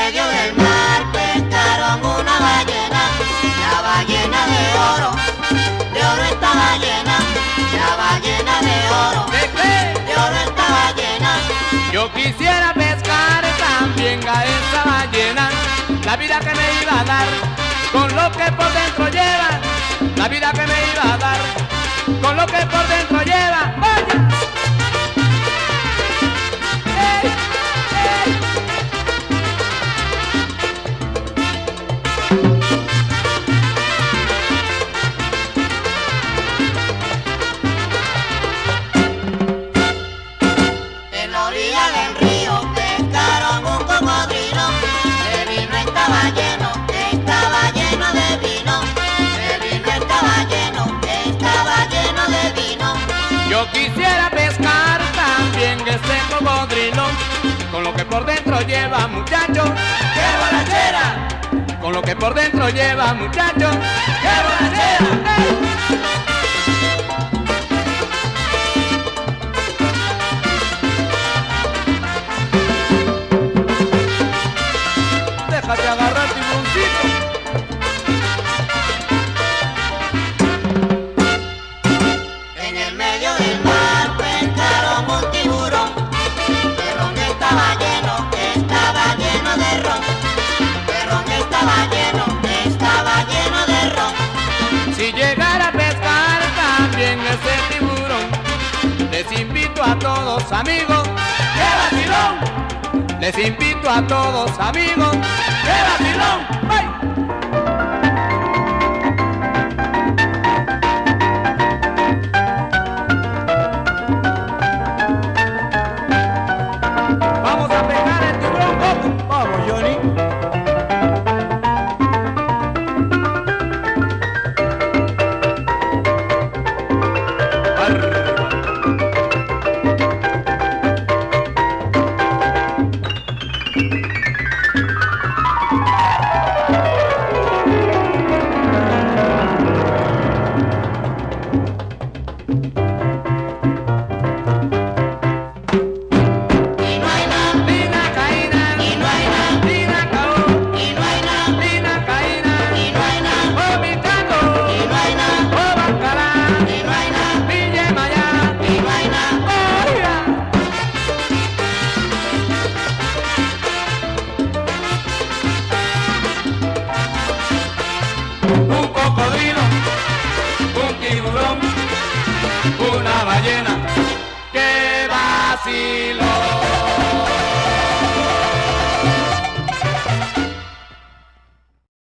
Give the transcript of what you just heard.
medio del mar pescaron una ballena, la ballena de oro, de oro esta ballena, la ballena de oro, de oro esta ballena. Yo quisiera pescar también a esa ballena, la vida que me iba a dar, con lo que por dentro llevan. Quisiera pescar también ese cocodrilo, con lo que por dentro lleva muchacho, ¡qué borrachera! Con lo que por dentro lleva muchacho, ¡qué borrachera! Este Les invito a todos amigos, ¡qué vacilón! Les invito a todos amigos, ¡qué vacilón! ¡Ay! feel